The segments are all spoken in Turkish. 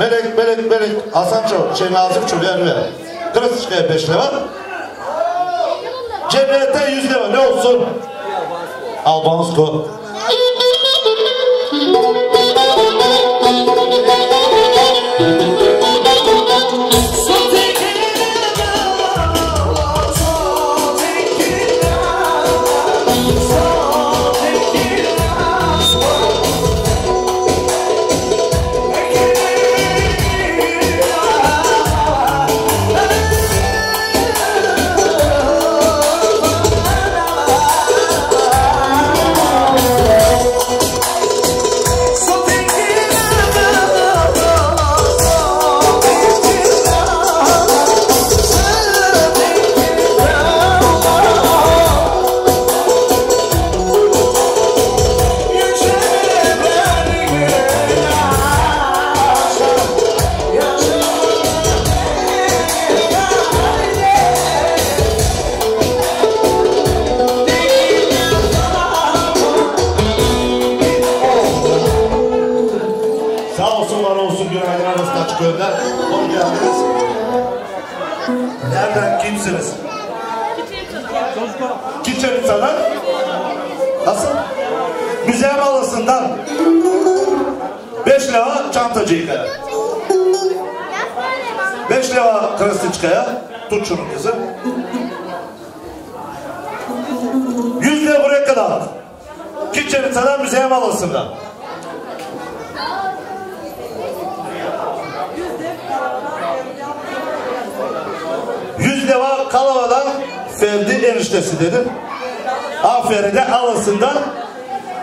Melek, melek, melek. Hasanço, şey Nazım Çölüyer ver. Kırısıçkaya 5 lira. Cemiyete 100 lira ne olsun? Albansko.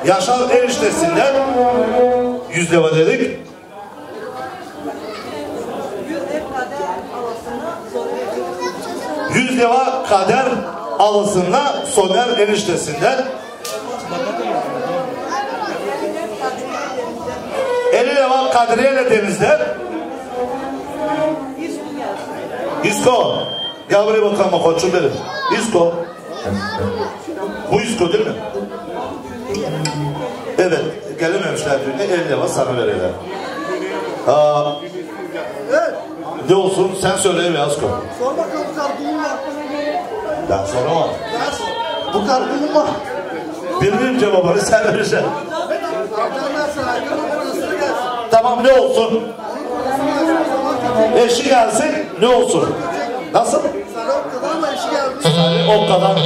Yaşar eniştesinden yüz deva dedik. Yüz deva Kader Alası'ndan Soner eniştesinden Eli deva Kadriye Deniz'den İsko. Gel buraya bakalım koçum benim. İsko. Bu İsko değil mi? Evet. Düğüne. 50 lira sana verirler. Aa, ne olsun sen söyle mi İsko? Sor bakalım bu kadar düğün var. Ben soramam. Bu kadar düğün var. Bilmiyorum cevabını sen aykırı parasını gelsin. Tamam ne olsun? Eşi gelsin ne olsun? Nasıl? Sana o kadar mı işi gelmiş? Yani o kadar.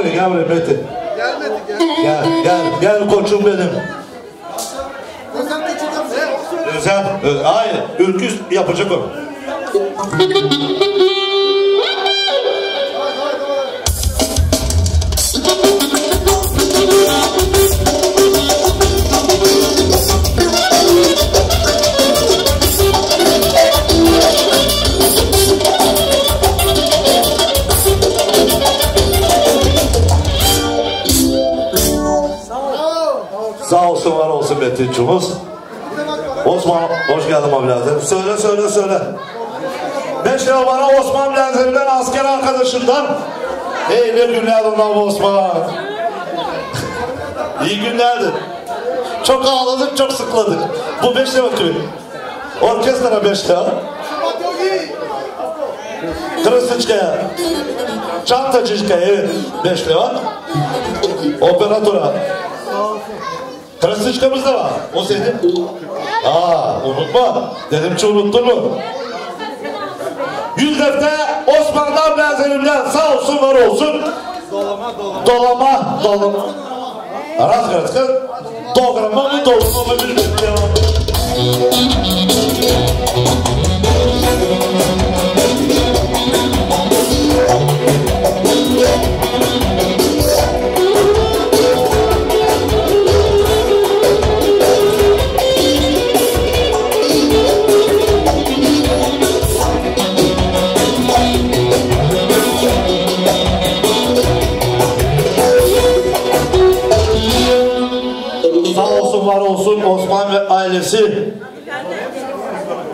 Buraya gel buraya Metin. Gelmedi gel. Gel gel gel koçum benim. Özel. Hayır. Ürküz yapacak o. Söyle söyle söyle. Beş lira bana Osman benzerinden asker arkadaşımdan. Hey ne günlerdi lan Osman. İyi günlerdi. Çok ağladık çok sıkladık. Bu beş lira kimin? Orkestra beş lira. Matogi. Krasniçkaya. Çantacıçkaya evet beş lira. Operatora. Krasniçkamız da var. O senin. Aa unutma. Dedim ki unuttun mu? Yüz defte Osman'dan benzerimden sağ olsun var olsun. Dolama dolama. Dolama dolama. Aras kız. Doğrama mı dolama mı bilmiyorum. Ailesi.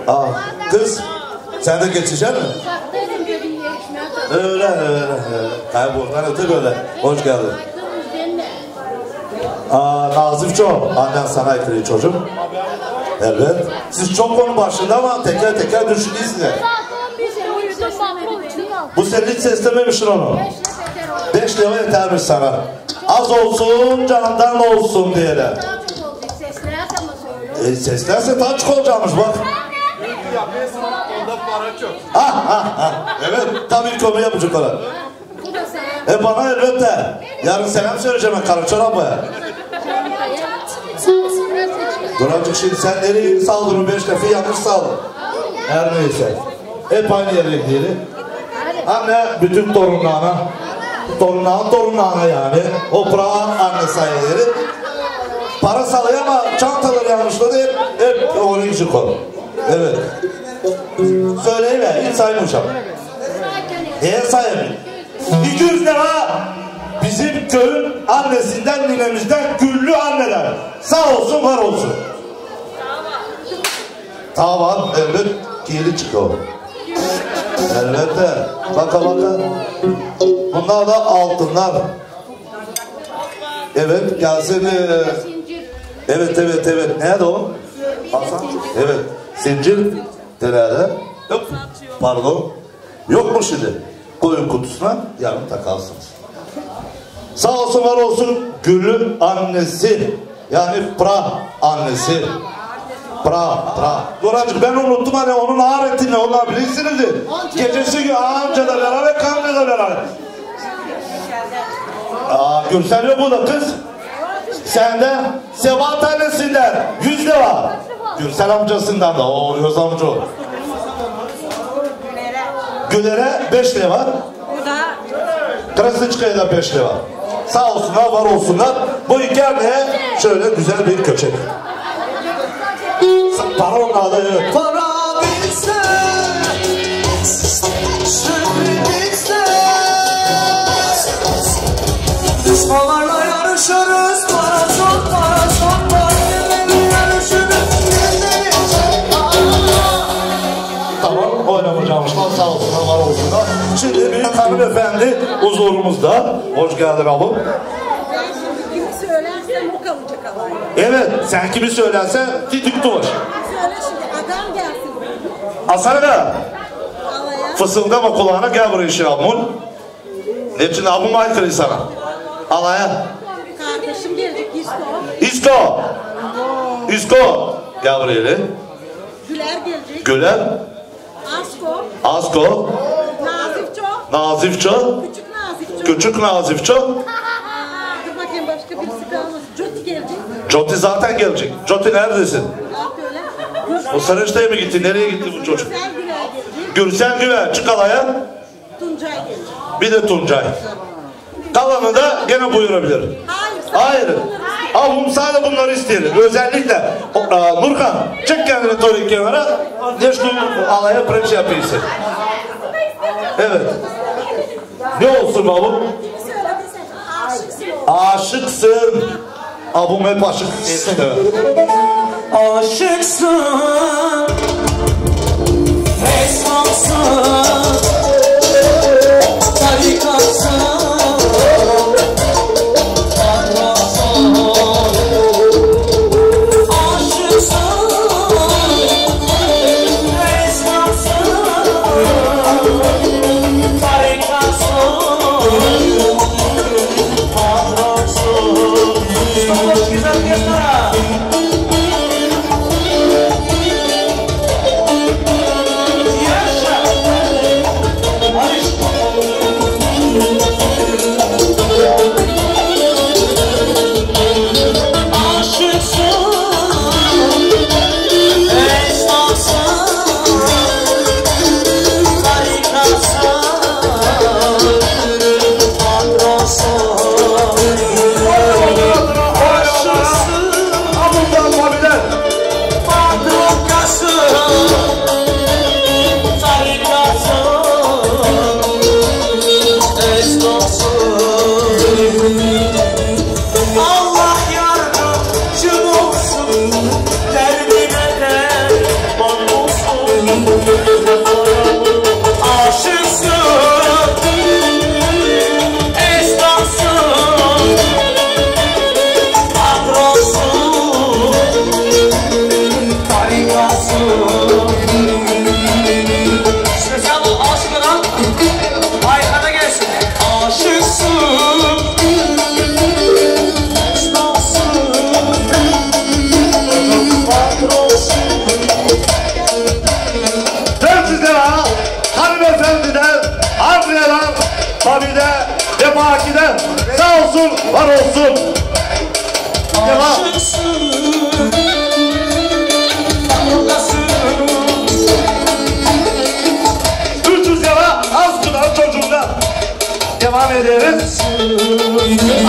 Aa, kız sen de geçeceksin mi? Öyle öyle buradan öte böyle. Hoş geldin. Aa, Nazif çok. Annen sana ekliyor çocuğum. Evet. Siz çok konu başında ama teker teker düşünüyorsunuz. Bu senin hiç seslememişsin onu. Beş lira yetermiş sana. Az olsun candan olsun diyelim. E, seslerse taç olacakmış bak. Ha ha ha. Evet tabii ki onu yapacak ona. E bana elbette. Yarın selam söyleyeceğim ben Karaçor ablaya. Dur azıcık şimdi sen nereye saldırın beş defa yanlış saldın. Her neyse. Hep aynı yere gidelim. Anne bütün torunlarına, torunların torunlarına yani. O Prağ anne sayıları. Para salıyor ama çantaları yanlışladı hep, hep onun için konu. Evet. Söyleyin be, hiç saymışım. Niye sayayım? 200 lira bizim köyün annesinden, ninemizden güllü anneler. Sağ olsun, var olsun. Tamam, evet, geri çıkıyor. Elbette. Baka baka. Bunlar da altınlar. Evet, gelsin. ee, Evet, evet, evet. Nerede o? Hasan? Evet. Zincir nerede? Yok. Pardon. Yok mu şimdi? Koyun kutusuna yarın takarsınız. Sağ olsun var olsun Gül'ün annesi. Yani pra annesi. Pra, pra. Duracık ben unuttum hani onun ağreti ne onlar bilirsiniz. Gecesi gün amca da beraber kamca da beraber. Aa, Gürsel yok burada kız. Sende Sebat annesinden 100 lira. Gürsel amcasından da. O Yoz amca o. Güler'e 5 lira var. Krasniçka'ya da 5 lira. Sağ olsunlar, var olsunlar. Bu iki anneye şöyle güzel bir köçek. Para onlarda evet. Para yarışırız. Para çok, para çok var. Yarışırız. Tamam oynamayacağımışlar sağ olsunlar, var olsunlar. Şimdi büyük hanımefendi huzurumuzda. Hoş geldin abim. Kimi söylersem o kalacak alay. Evet sen kimi söylersen titik duvar. Söyle şimdi adam gelsin Asana da alaya. fısıldama kulağına gel buraya şey abim. Ne için abim aykırı sana. Alaya. İsko. İsko. İsko. Gabriel'i. Güler gelecek. Güler. Asko. Asko. Nazifço. Nazifço. Küçük Nazifço. Küçük Nazifço. Dur bakayım başka birisi kalmasın. Joti gelecek. Joti zaten gelecek. Joti neredesin? O Sarıçta'ya mı gitti? Nereye gitti bu çocuk? Gürsel Güler gelecek. Gürsel Güven çık alaya. Tuncay gelecek. Bir de Tuncay. Kalanı da gene buyurabilir. Hayır. Hayır. Avum sadece bunları isteyelim. Özellikle a, Nurkan çık kendini torik kenara. Dur alaya preç yapıyorsun. Evet. Ne olsun sen? Aşıksın. Abum hep aşık. Evet. Aşıksın Esmansın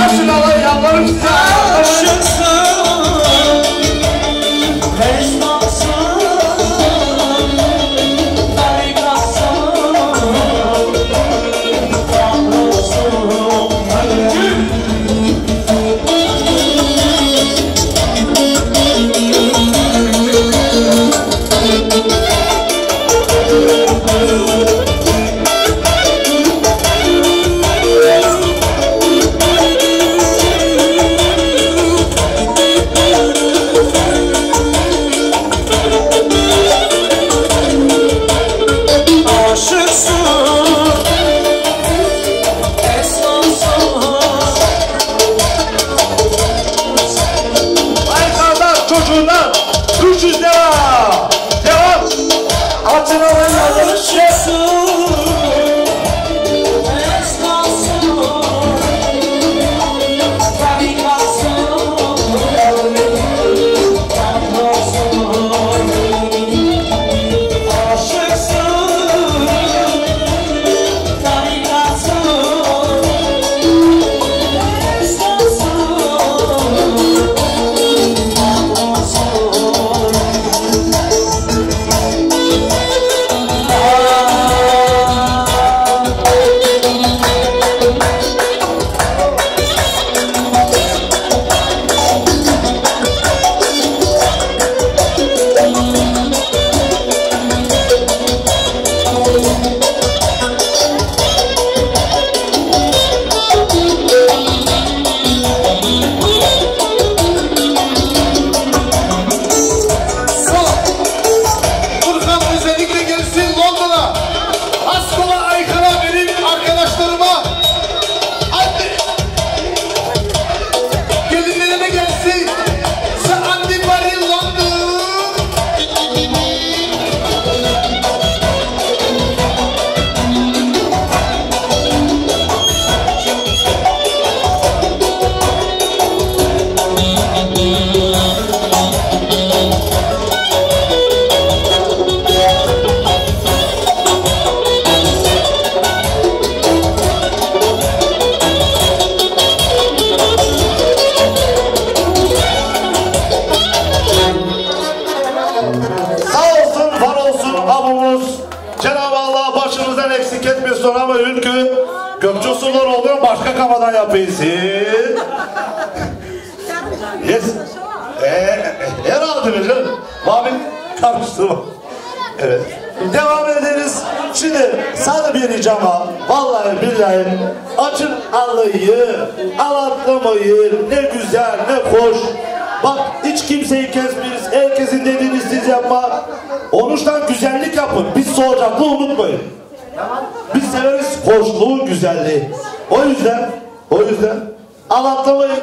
Yalvarırım size. Billahi açın Allah'ı, anlatmayı ne güzel ne hoş. Bak hiç kimseyi kesmeyiz. Herkesin dediğini siz yapma. Onuştan güzellik yapın. Biz soğukaklı unutmayın. Biz severiz hoşluğu, güzelliği. O yüzden, o yüzden anlatmayın.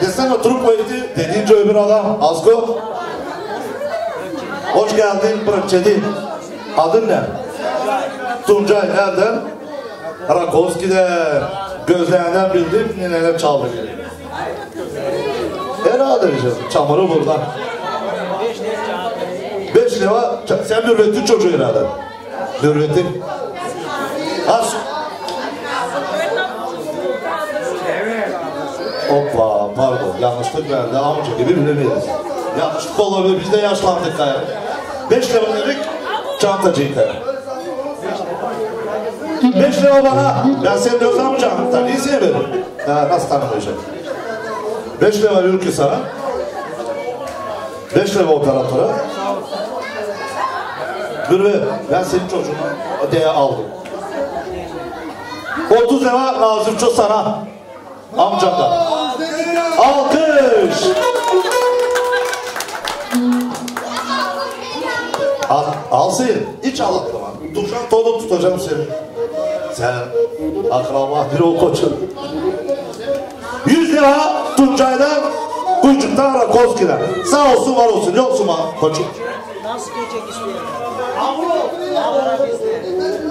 Desene Trupa'ydı dediğince öbür adam. Asko. Hoş geldin Bırakçedi. Adın ne? Tuncay nereden? Rakovski'de gözlerinden bildim neler çaldı. Herhalde canım. Çamuru buradan. Beş lira. Sen mürvettin çocuğu herhalde. Mürvettin. Az. Hoppa pardon yanlışlık verdi amca gibi bilemeyiz. Yanlışlık olabilir biz de yaşlandık kaya. Beş lira dedik çantacıyı kaya. Beş lira bana ben senin öz amcan tanıyı severim. Ha, nasıl tanımayacağım? Beş lira veriyorum ki sana. Beş lira operatöre. Mürve ben senin çocuğunu diye aldım. 30 lira Nazımço sana. Amcamdan. Alkış. Al, al seni. Hiç ağlatma. Duracağım tonu tutacağım seni. Sen akraba bir ol koçum. 100 lira Tuncay'dan Kuyucuk'tan Rakovski'den. Sağ olsun var olsun. Ne olsun ha koçum. Nasıl geçecek istiyor?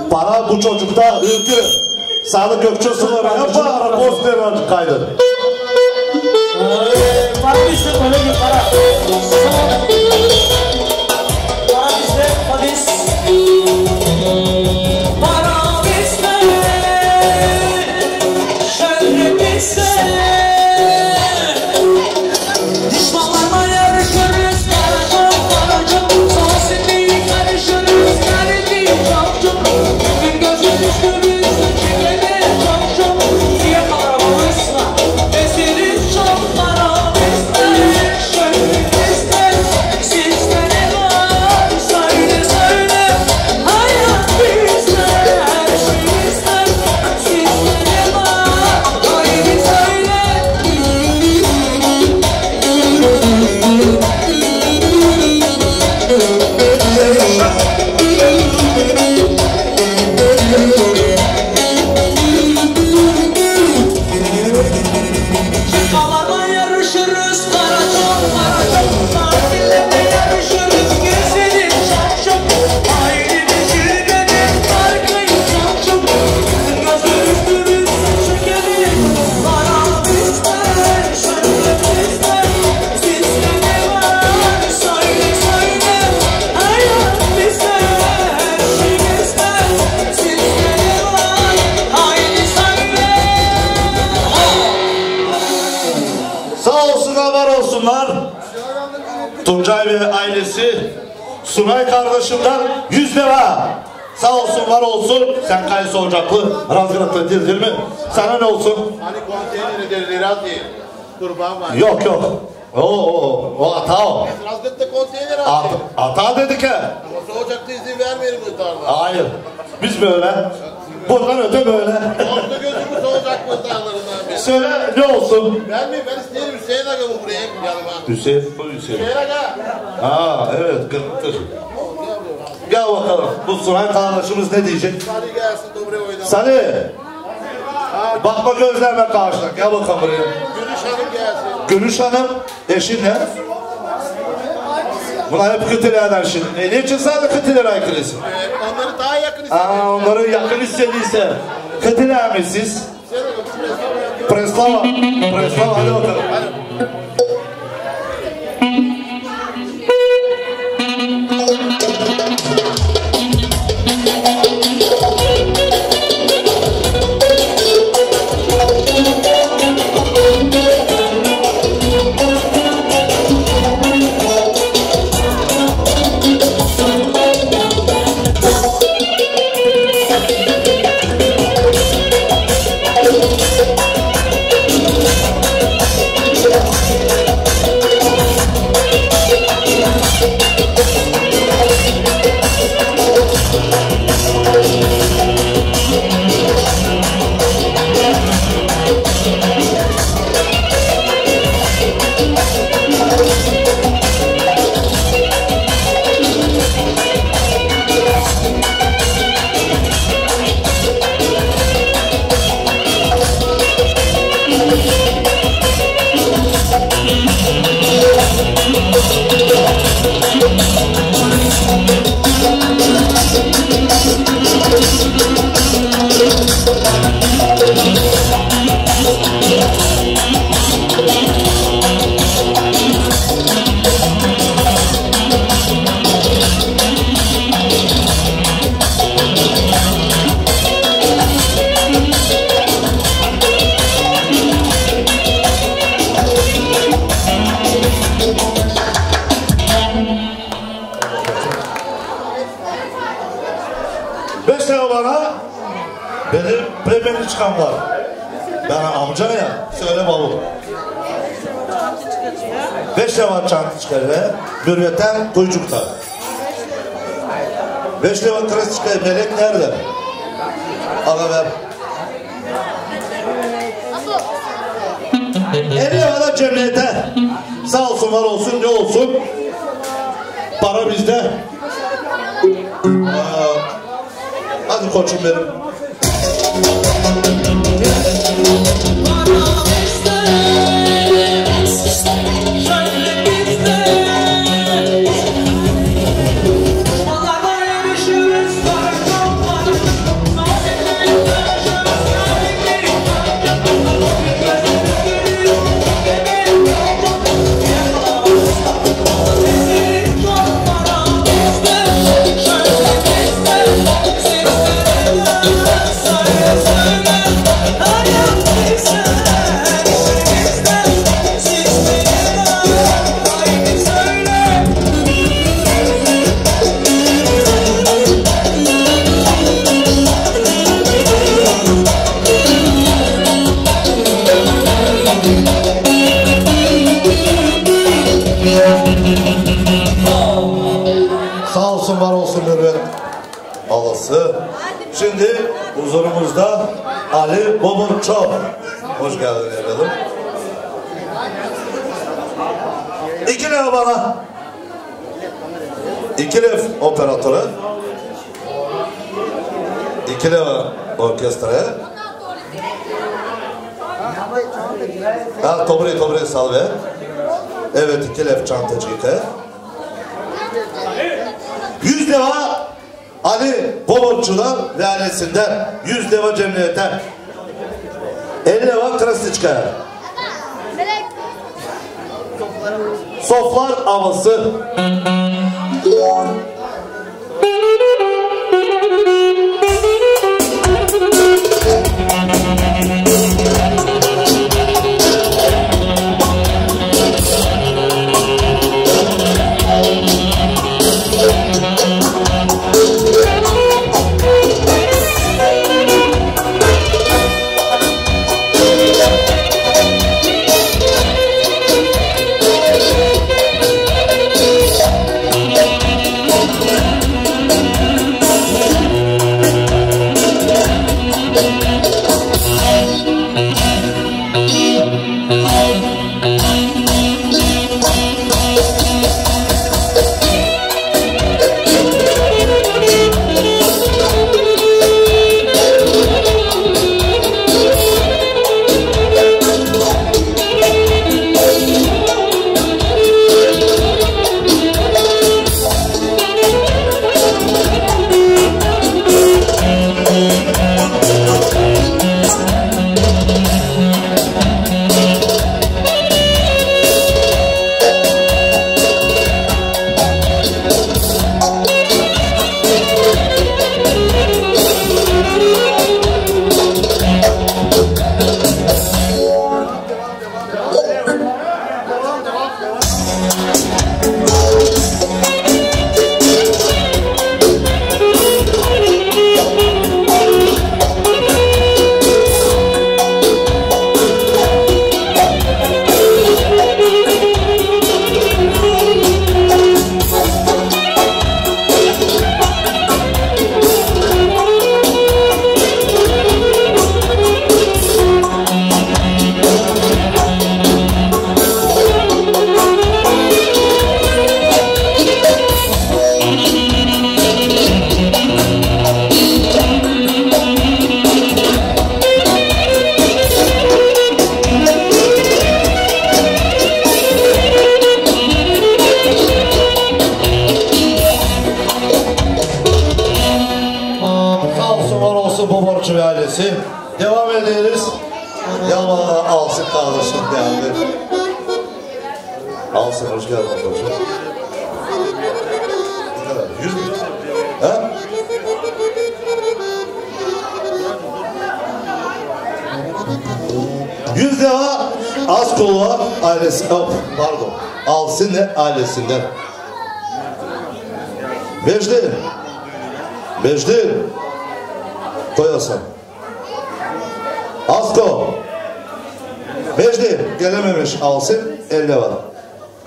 Para bu çocukta ülkü. Sağlık Gökçe sınırı yapma. Rakovski'den kaydı. Para bizde böyle bir. Para Tuncay ve ailesi Sunay kardeşimden 100 lira. Sağ olsun var olsun. Sen kayısı ocaklı. Razgıratlı değil, değil mi? Sana ne olsun? Hani konteyner ederleri az değil. Kurban var. Yok yok. O o o hata o. Razgıt'ta konteyner az değil. hata dedik ha. Ama soğukta izin vermeyelim mıhtarda. Hayır. Biz böyle. Buradan öte böyle. Orta gözümü soğuyacak mıhtarlarından biri. Söyle ne olsun? Ben mi? Ben isterim Hüseyin Aga bu buraya yanıma. Hüseyin, bu Hüseyin. Hüseyin Aga. Ha evet kırıktır. Gel bakalım. Bu Sunay kardeşimiz ne diyecek? Hadi gelsin dobre oynama. Salih. Bakma gözlerime karşıla. Gel bakalım buraya. Gülüş Hanım gelsin. Gülüş Hanım eşin ne? Bunlar hep kıtılardan şimdi. E, niçin de kıtılara aykırısın? Evet, onları daha yakın istedim. Aa, onları yakın istediyse kıtılar mı siz? Preslava. Preslava hadi bakalım. Benim hadi orkestraya. Ha, tobri tobri salve. Evet iki lef çantacıkı. Yüz deva Ali Boborçu'dan ve ailesinden yüz deva cemiyete. Elli deva Krasniçka'ya. Soflar avası. Yüz mü? Ha? Yüz defa az kulu ailesi, oh, pardon, alsın ne ailesinden. Becdi, Becdi, koyasın. Asko. Mecdi gelememiş alsın 50 var.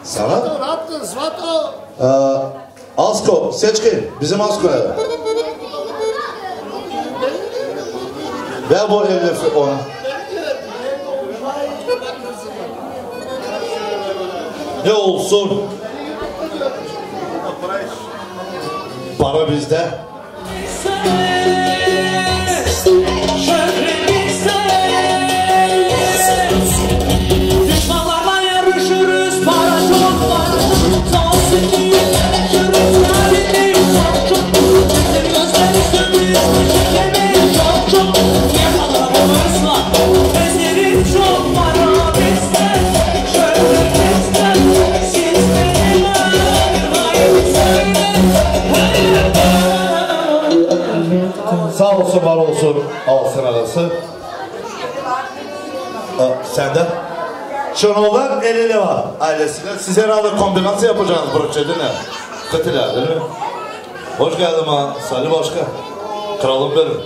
Sana. Yaptın Svato? Ee, Asko seçkin bizim Asko'ya. Ver bu 50 ona. Ne olsun? Para bizde. Senden? Şenol'dan el ele var ailesine. Siz herhalde kombinasyon yapacaksınız Brükçe'de ne? Kıtılar değil mi? Hoş geldin ha. Salih Başka. Kralım benim.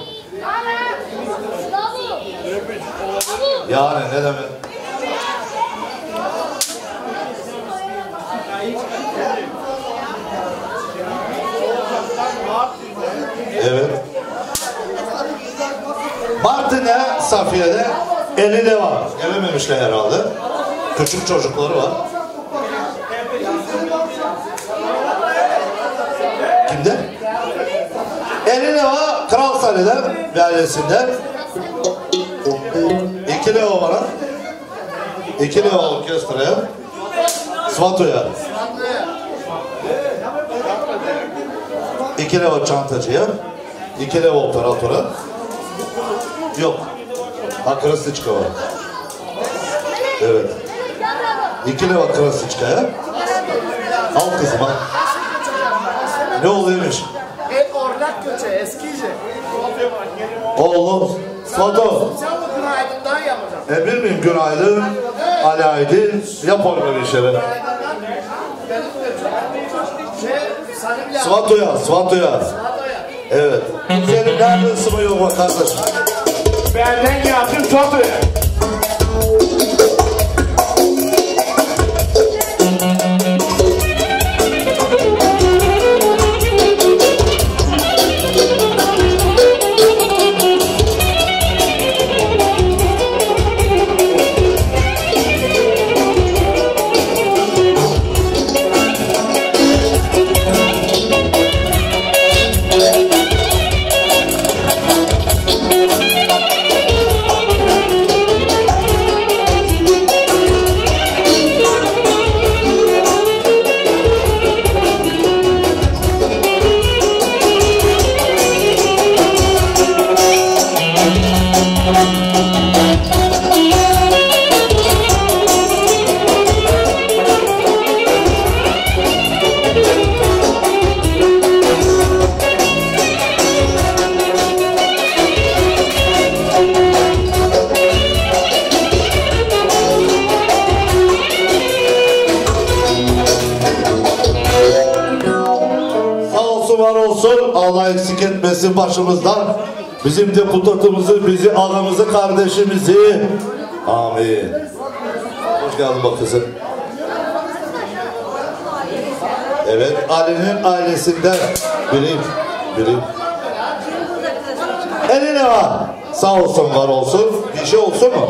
Yani ne demek? Evet. Martin'e Safiye'de eli de var. Gelememişler herhalde. Küçük çocukları var. Kimde? Eli de var Kral Salih'den ve ailesinden. İki leva bana. İki leva orkestraya. Svato'ya. İki leva çantacıya. İki leva operatöre. Yok. Krasiçka var. Evet. İki leva Krasiçka'ya. Al kızım al. Ne oluyormuş? E ornak köçe eskice. Oğlum. Foto. Sen bu günaydından yapacaksın. E bilmiyorum günaydın. Ali Aydın. Yap onu böyle işleri. Svato'ya, Svato'ya. Evet. Senin nerede ısımı yok bak kardeşim. Benden geldim tabii. Eksik etmesin başımızdan. Bizim deputatımızı, bizi, anamızı, kardeşimizi. Amin. Hoş geldin bak. Evet, Ali'nin ailesinden biriyim. Biriyim. Eline var. Sağ olsun, var olsun. Bir şey olsun mu?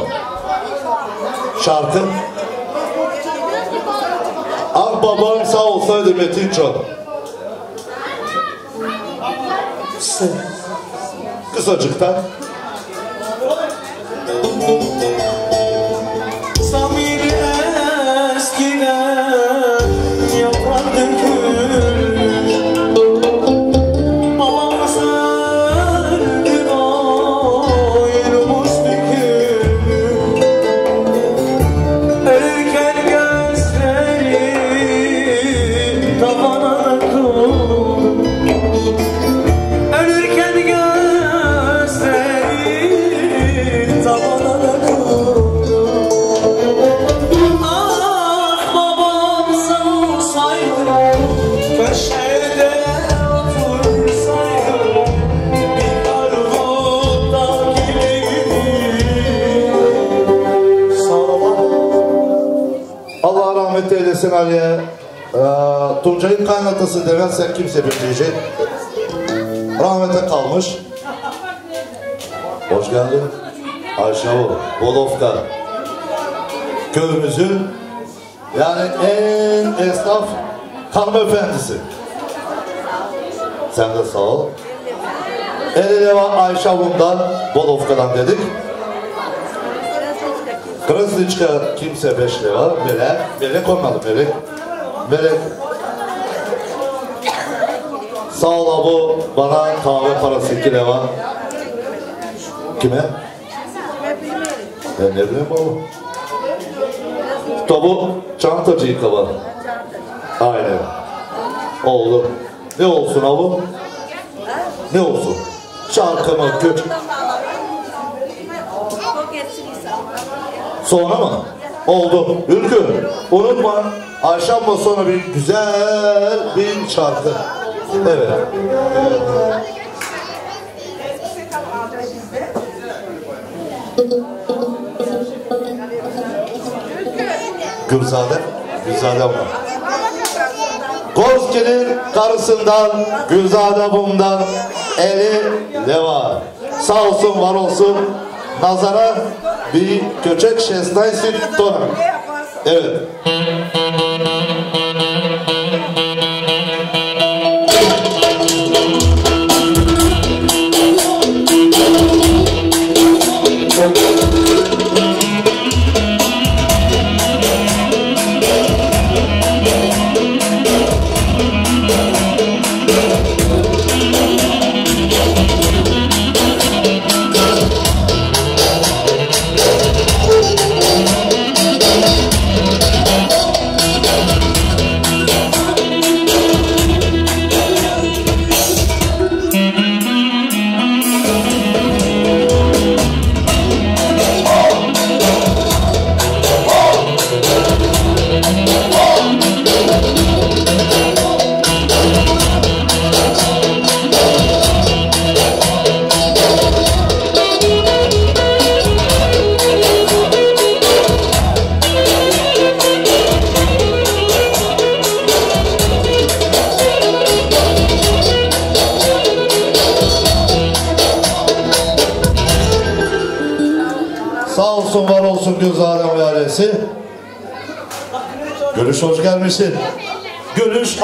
Şarkı. Ah babam sağ olsaydı Metin Все. Кусочек, так? Ali'ye. Ee, Tuncay'ın kaynatası demezsek kimse bilmeyecek. Rahmete kalmış. Hoş geldin. Ayşe o, Bodofka. Köyümüzün yani en esnaf hanımefendisi. Sen de sağ ol. El ele var Ayşe bundan, Bodofka'dan dedik. Krasniçka kimse beş lira, melek, melek olmadı melek. Melek. Sağ ol abu, bana kahve parası iki lira. Kime? Ben ne bileyim oğlum. Tabu çantacı yıkama. Aynen. Oldu. Ne olsun abu? Ne olsun? Şarkımı kötü. Sonra mı? Oldu. Ülkü unutma akşamdan sonra bir güzel bir şarkı. Evet. Gülzade, Gülzade abla. Kozki'nin karısından, Gülzade bundan, eli leva. Sağ olsun, var olsun. Nazara и кючек 16 тона. 9.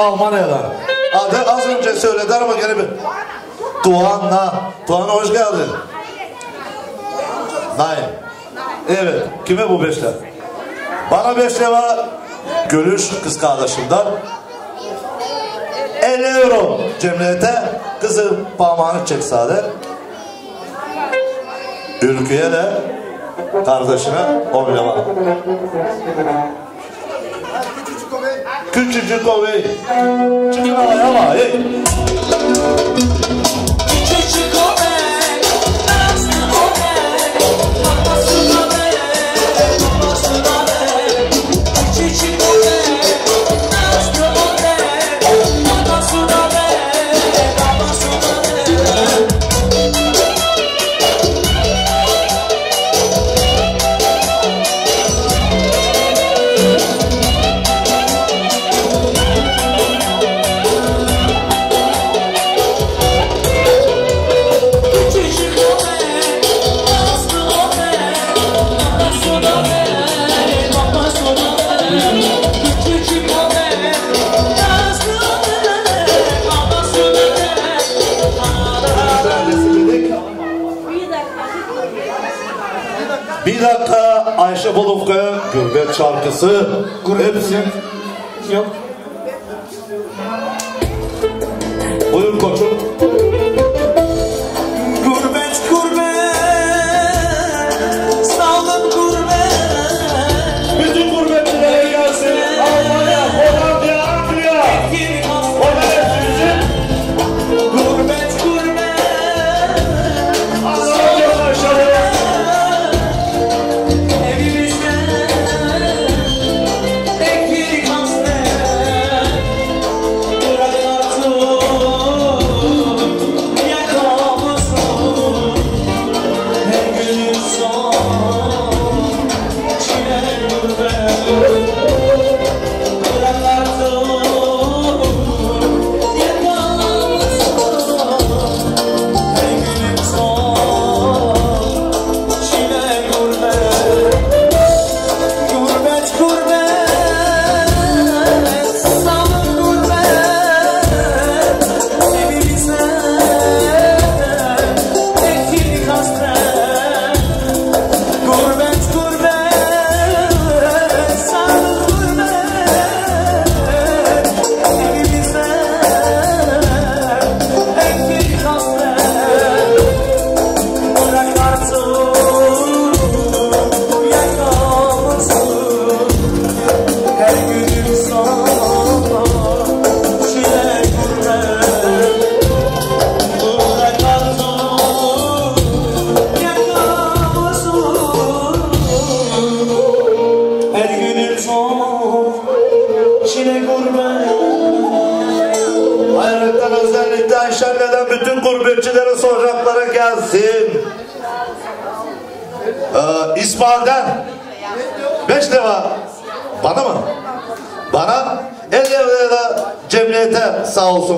Almanya'dan. Adı az önce söyledi ama gene bir. Tuğan'la. Tuğan hoş geldin. Naim. Evet. Kime bu beşler? Bana beş lira Gülüş kız kardeşimden. 50 euro cemiyete kızı parmağını çek sade. Ülküye de kardeşine oynama. Küçücük ovi. Çıkın havaya ama hey. Şarkısı. Hepsi. Yok.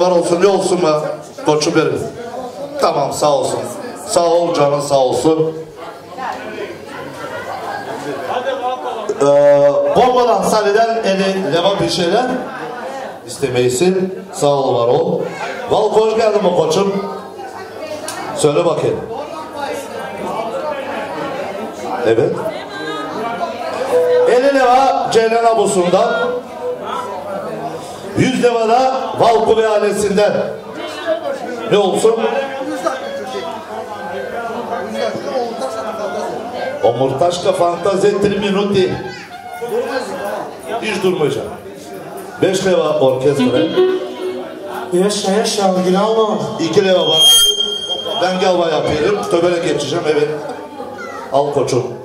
Var olsun ne olsun mu? Koçum benim. Tamam sağ olsun. Sağ ol canın sağ olsun. Ee, bombadan Salih'den 50 lira bir şeyler istemeysin. Sağ ol var ol. Val hoş geldin mi koçum? Söyle bakayım. Evet. 50 lira Ceylan Abusu'ndan. 100 lira da Valkule ailesinden. Ne olsun? Omurtaşka fantazi 3 minuti. Hiç durmayacağım. 5 lira orkestra. Yaşa yaşa Günalma. 2 lira var. Ben galva yapıyorum. Töbele geçeceğim evet. Al koçum.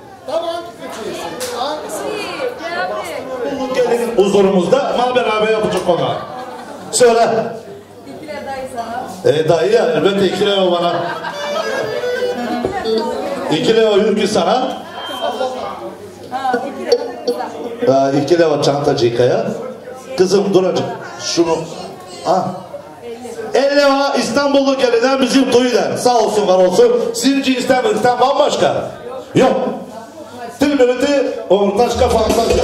Huzurumuzda ama beraber yapacak ona. Söyle. E dayı ya elbette 2 lira bana. 2 lira yürkü sana. Ee, iki lira çantacıkaya. Kızım duracak. Şunu. 50 lira İstanbullu gelinen bizim Duyu'dan. Sağ olsun var olsun. Sizin İstanbul'dan bambaşka. Yok. Tülmürütü Ortaşka fantazya.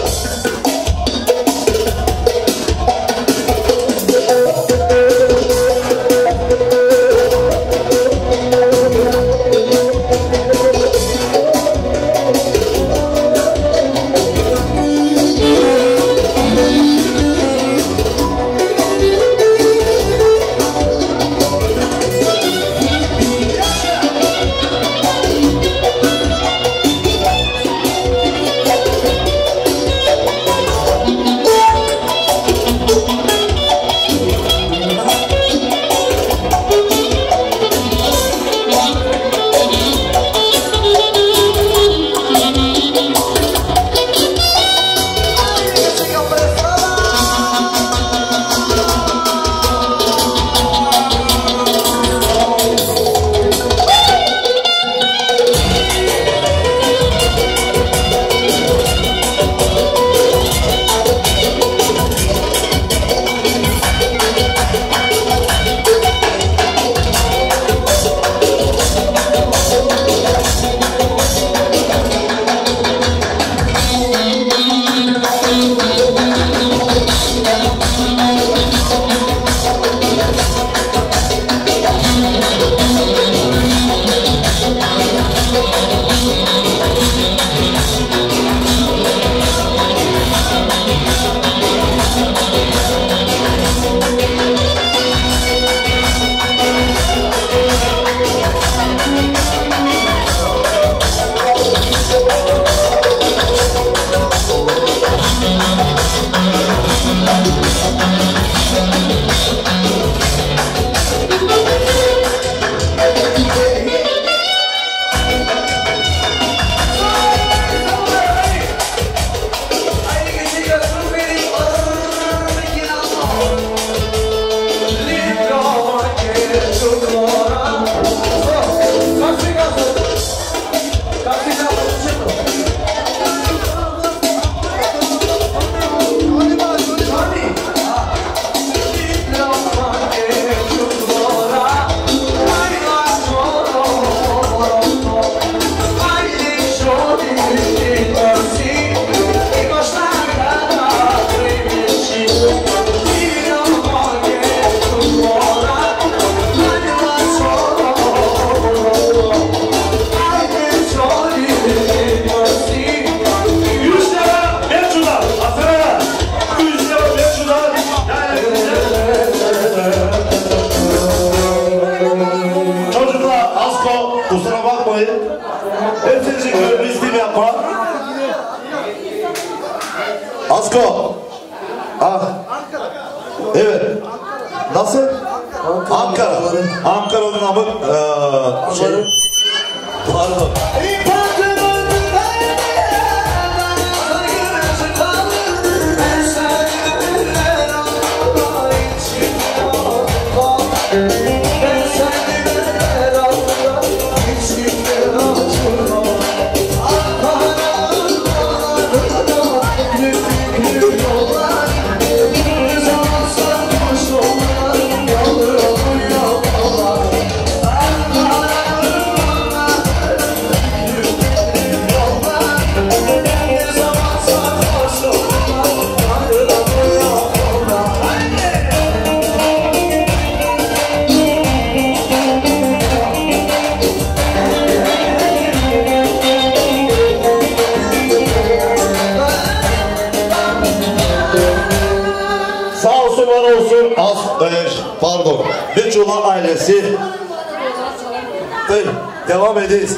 Edeyiz.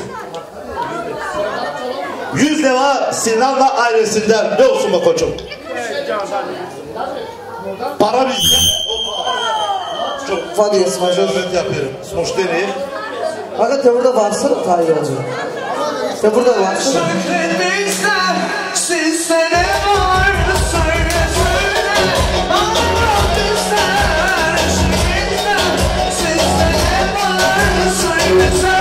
Yüz deva Sinan'la ailesinden. Ne olsun be koçum? Para bizde. Çok Fadiyes Major. hürmet yapıyorum. Müşteri. Fakat burada varsın Tayyip Hoca. De burada varsın. Bizden sizde ne var söyle söyle bizden bizden sizde ne var söyle söyle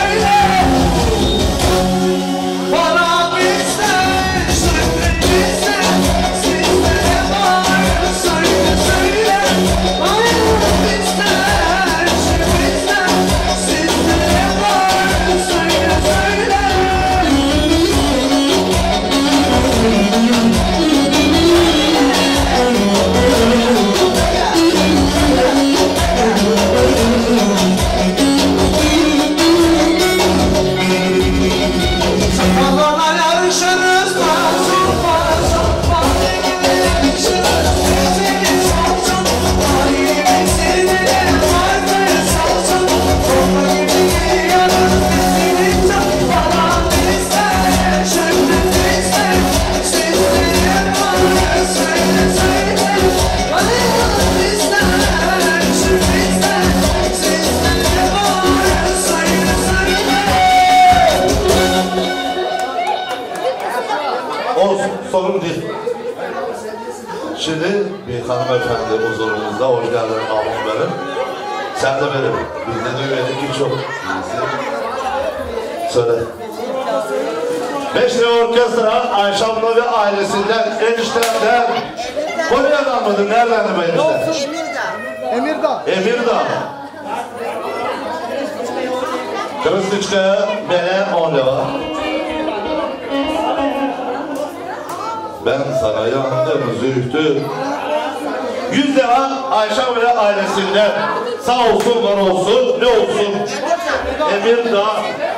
sorun değil. Şimdi bir hanımefendi huzurumuzda. Hoş geldin abim benim. Sen de benim. Bizde de üyelik hiç yok. Söyle. Beşli Orkestra Ayşe abla ve ailesinden eniştemden Konya'dan mıdır? Nereden mi enişte? Emirdağ. Emirdağ. Kırıslıçkaya bana 10 lira. Ben sana yandım zühtü. 100 lira Ayşe ve ailesinden. Sağ olsun var olsun ne olsun. Emirdağ. Enişte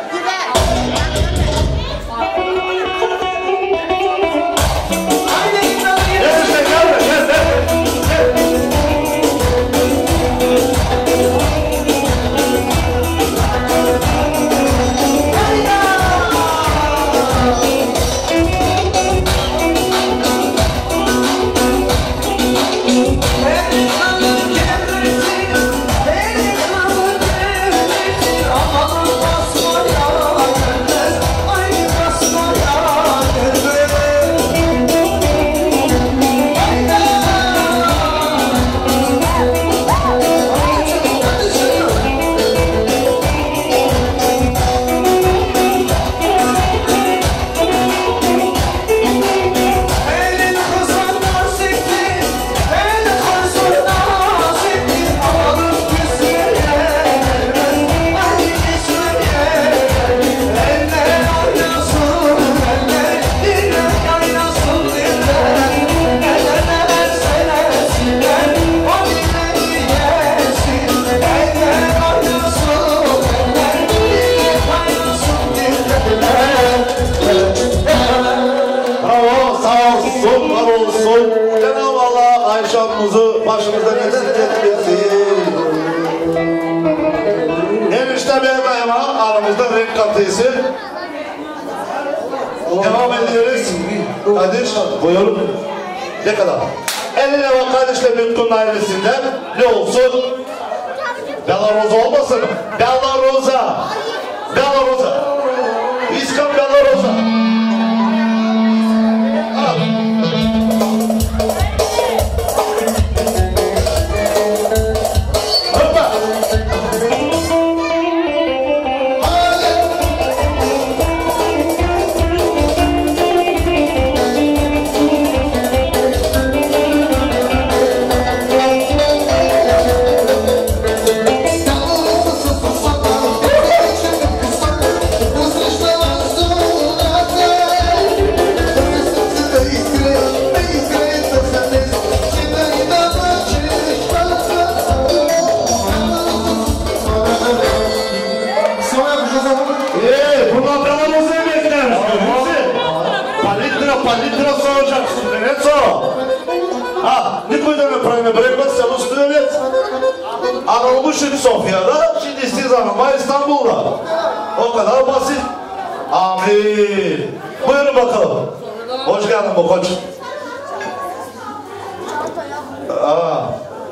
koç. Aa,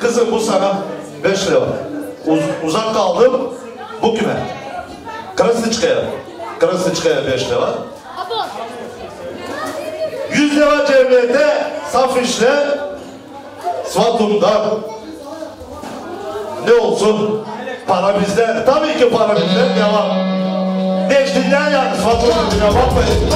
kızım bu sana 5 lira. Uz- uzak kaldım. Bu kime? Krasniçkaya. Krasniçkaya 5 lira. 100 lira cemiyete saf işle Svatum'dan ne olsun para bizde tabii ki para bizde devam Geçtiğinden yani Svatum'un düğüne bakmayın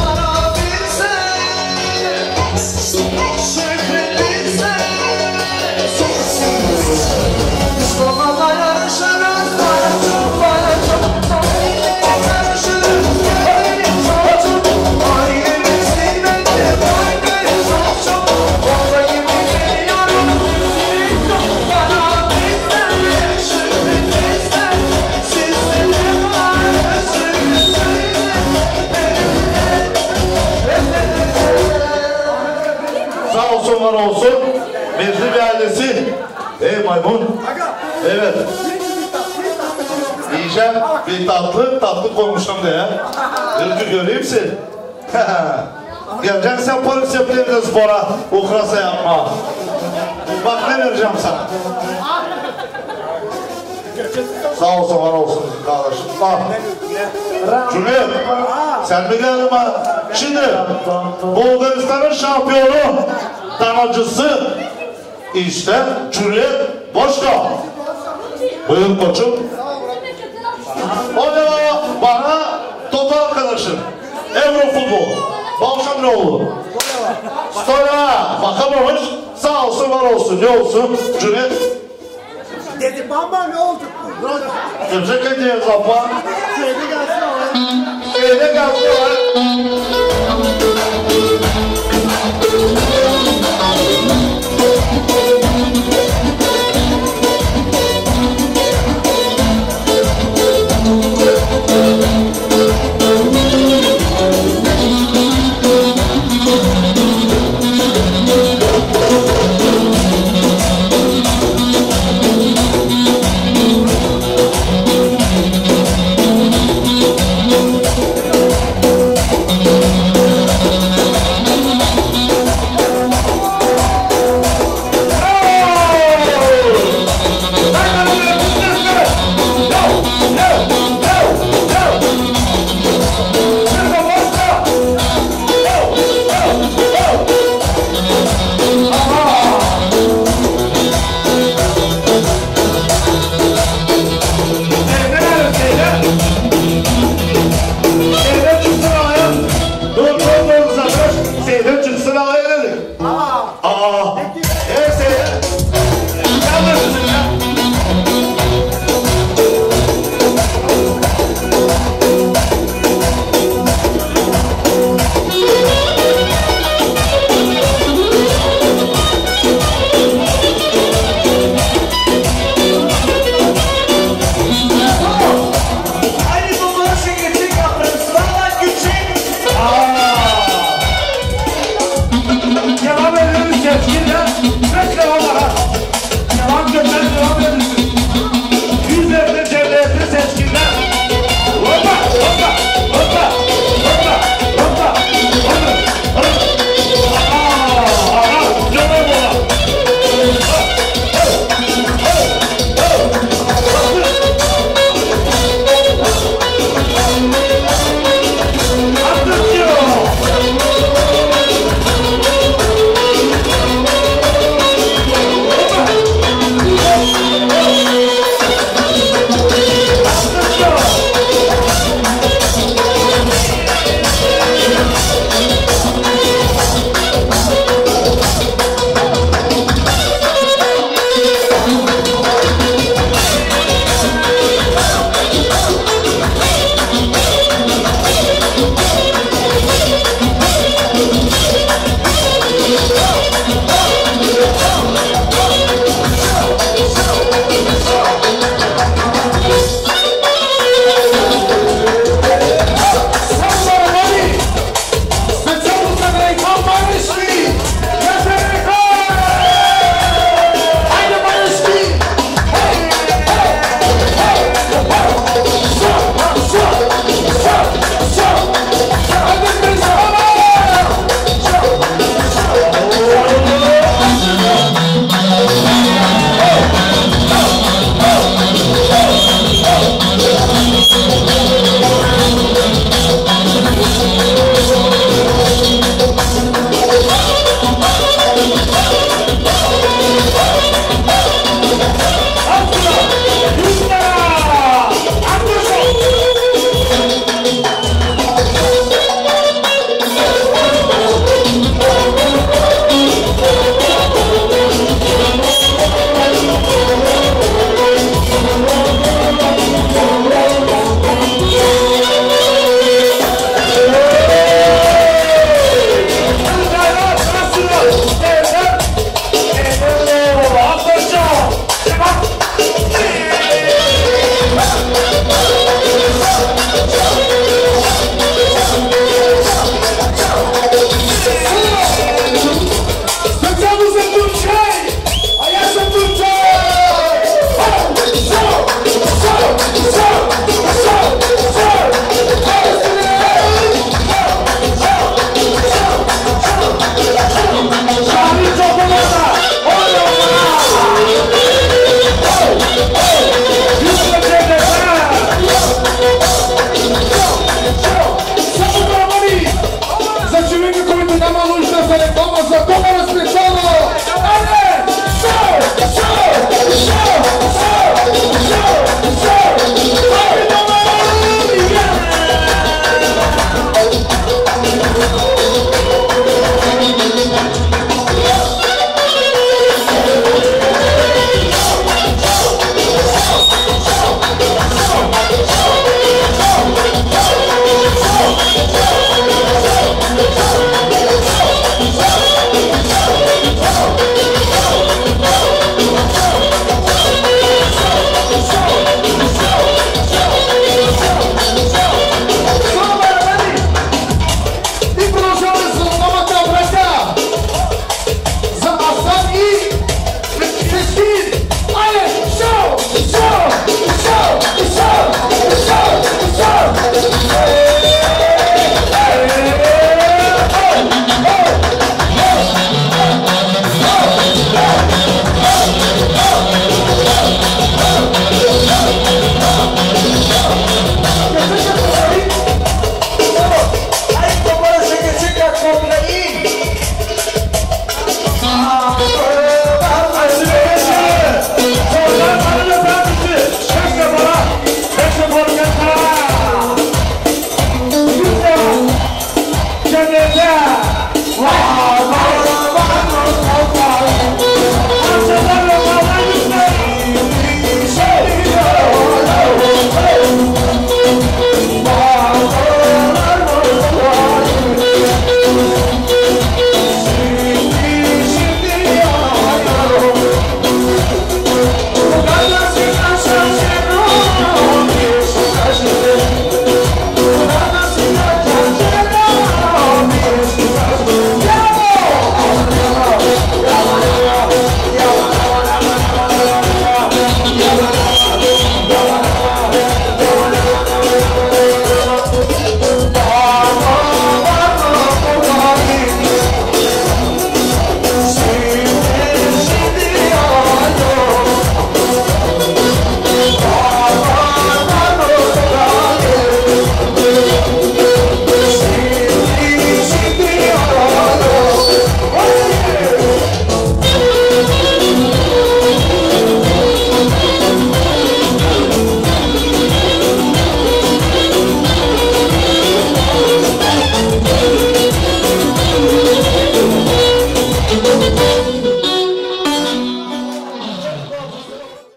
maymun. Evet. Yiyeceğim. Bir tatlı tatlı konuştum diye. Ülkü göreyim seni Geleceksin sen polis yapayım spora Ukrasa yapma. Bak ne vereceğim sana? Sağ olsun var olsun kardeşim. Bak. Cüneyt sen geldin ha? Şimdi Bulgaristan'ın şampiyonu tanıcısı işte Cüneyt Boşka. Buyur koçum. O ne o? bana topu arkadaşım. Euro futbol. Balşam ne oldu? Stoya bakamamış. Sağ olsun var olsun. Ne olsun? Cüneyt. Dedi baba ne oldu? Tebrik ediyoruz abla. Söyle gelsin o. Şeyde kalkıyorlar.